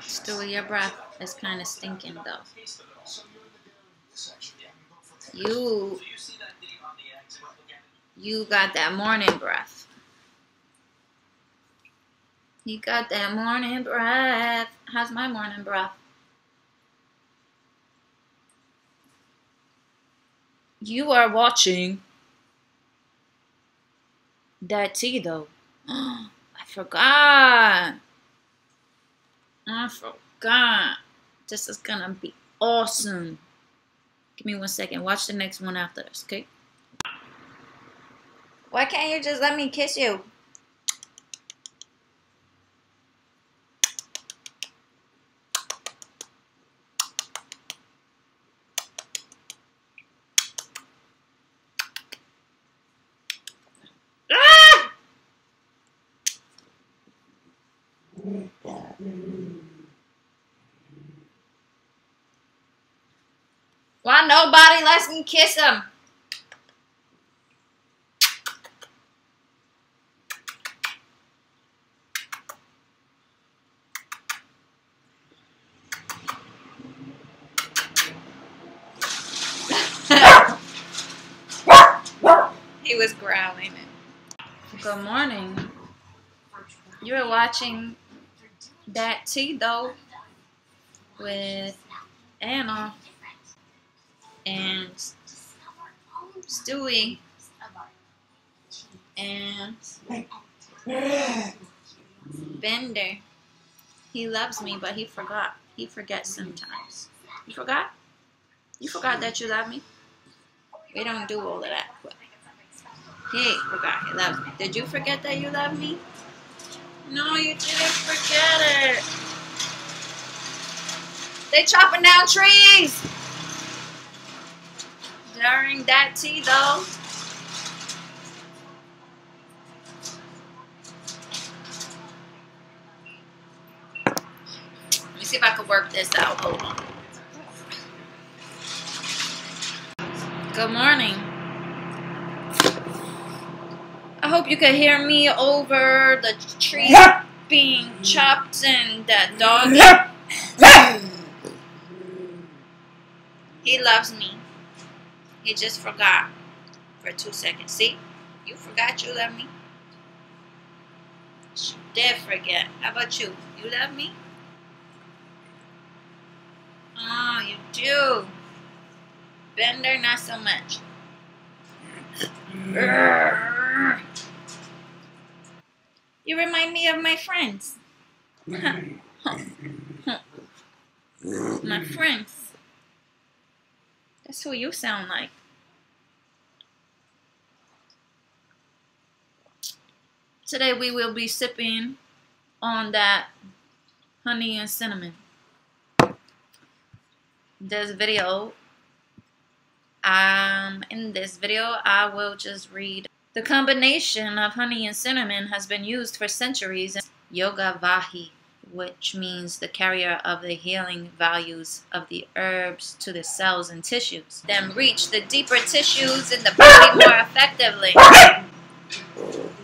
Stewie, your breath is kind of stinking though. You, you got that morning breath. You got that morning breath. How's my morning breath? You are watching that tea though. I forgot. I forgot. This is gonna be awesome. Give me one second. Watch the next one after this, okay? Why can't you just let me kiss you? Ah! Why nobody lets me kiss him? he was growling. Good morning. You're watching that tea though with Anna and Stewie and Bender. He loves me, but he forgot. He forgets sometimes. You forgot? You forgot that you love me? We don't do all of that. But he forgot he loves me. Did you forget that you love me? No, you didn't forget it. They chopping down trees during that tea though. Let me see if I can work this out. Hold on. Good morning. I hope you can hear me over the trees being chopped and that dog. He loves me. He just forgot for two seconds. See? You forgot you love me. You did forget. How about you? You love me? Oh, you do. Bender, not so much. You remind me of my friends. my friends. That's who you sound like. Today we will be sipping on that honey and cinnamon. This video, um, in this video, I will just read. The combination of honey and cinnamon has been used for centuries in Yoga Vahi, which means the carrier of the healing values of the herbs to the cells and tissues, then reach the deeper tissues in the body more effectively.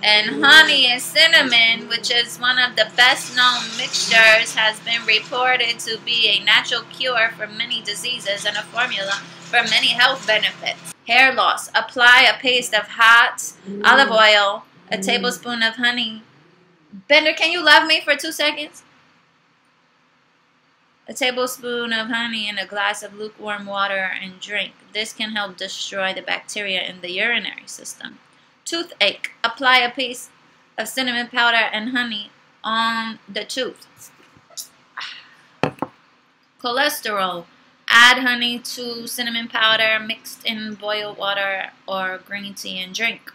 And honey and cinnamon, which is one of the best known mixtures, has been reported to be a natural cure for many diseases and a formula for many health benefits. Hair loss. Apply a paste of hot olive mm. oil, a tablespoon of honey. Bender, can you love me for two seconds? A tablespoon of honey and a glass of lukewarm water and drink. This can help destroy the bacteria in the urinary system. Toothache. Apply a piece of cinnamon powder and honey on the tooth. Cholesterol. Add honey to cinnamon powder mixed in boiled water or green tea and drink.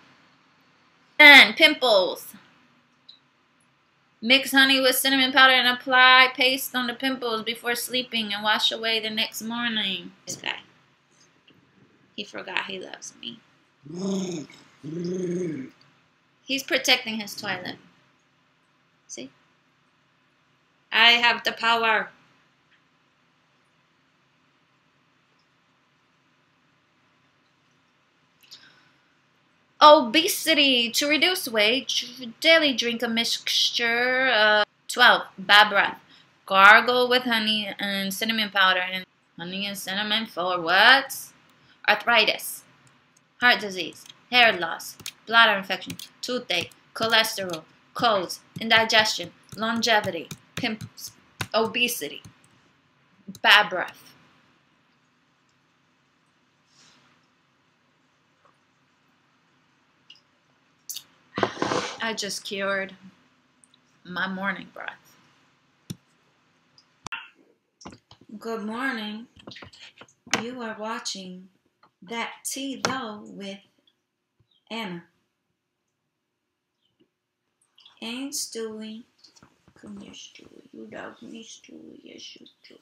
And pimples. Mix honey with cinnamon powder and apply paste on the pimples before sleeping and wash away the next morning. This guy. He forgot he loves me. He's protecting his toilet. See? I have the power. Obesity. To reduce weight, daily drink a mixture of 12. Bad breath. Gargle with honey and cinnamon powder and honey and cinnamon for what? Arthritis, heart disease, hair loss, bladder infection, toothache, cholesterol, colds, indigestion, longevity, pimples, obesity, bad breath. I just cured my morning breath. Good morning. You are watching That Tea Though with Anna. And Stewie. Come here, Stewie. You love me, Stewie. Yes, you do.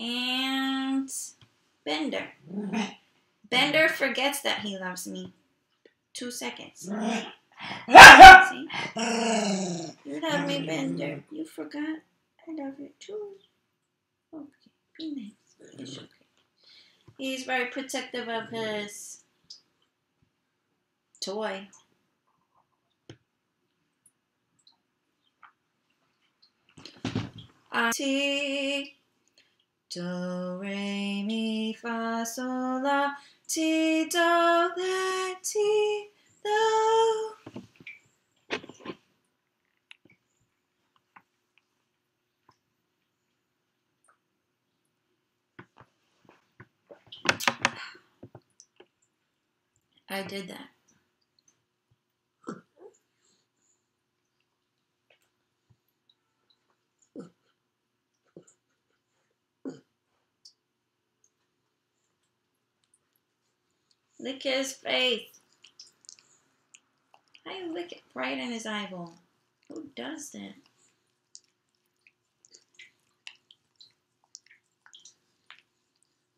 And Bender. Bender forgets that he loves me. Two seconds. See? You love me, Bender. You forgot. I love you too. Okay, be nice. It's okay. He's very protective of his toy. Ti, do, re, mi, fa, sol, la, ti, do, ti, do. I did that. Lick his face. I lick it right in his eyeball? Who does that?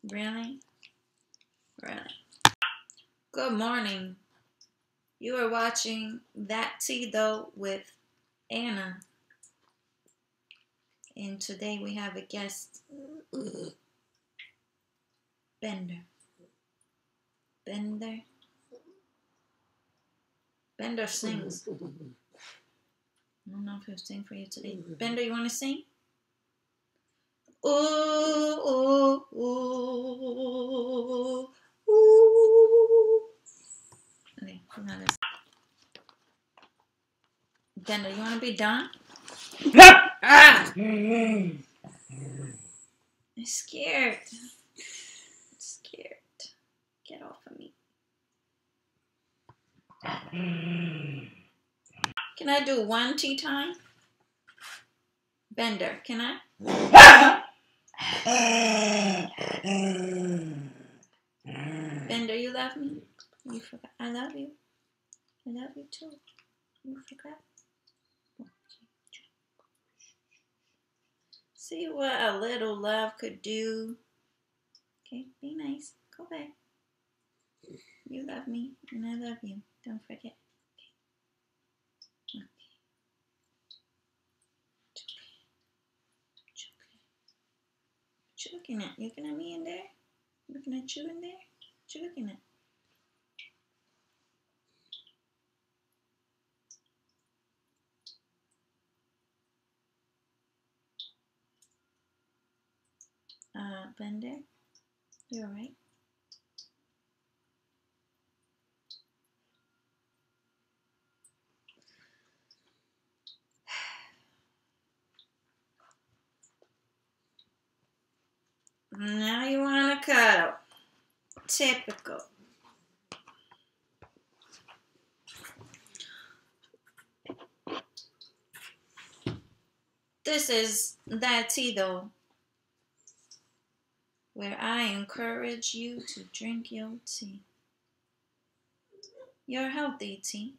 Really? Really? Good morning. You are watching That Tea Though with Anna. And today we have a guest, uh, Bender. Bender. Bender sings. I don't know if he'll sing for you today. Bender, you want to sing? Ooh, ooh, ooh, ooh. Okay, this. Bender, you want to be done? ah! I'm scared. I'm scared. Get off of me. Can I do one tea time? Bender, can I? Bender, you love me? You forgot. I love you. I love you too. You forgot. See what a little love could do. Okay, be nice. Go back. You love me, and I love you. Don't forget. Okay. Okay. It's okay. It's okay. What you looking at? You looking at me in there? Looking at you in there? What you looking at? Uh, Bender, you alright? Now you want to cuddle. Typical. This is that tea though, where I encourage you to drink your tea. Your healthy tea.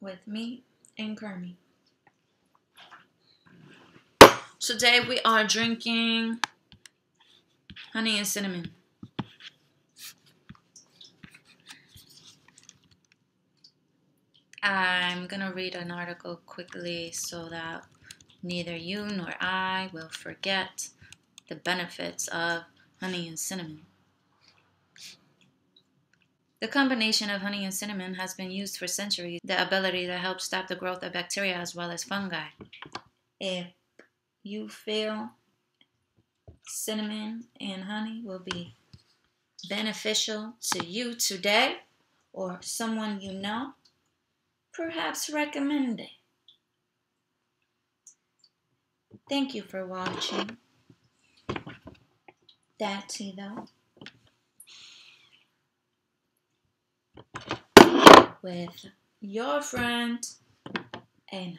With me and Kermie. Today we are drinking honey and cinnamon. I'm gonna read an article quickly so that neither you nor I will forget the benefits of honey and cinnamon. The combination of honey and cinnamon has been used for centuries, the ability to help stop the growth of bacteria as well as fungi. If you feel cinnamon and honey will be beneficial to you today or someone you know, perhaps recommend it. Thank you for watching. That's it though. With your friend and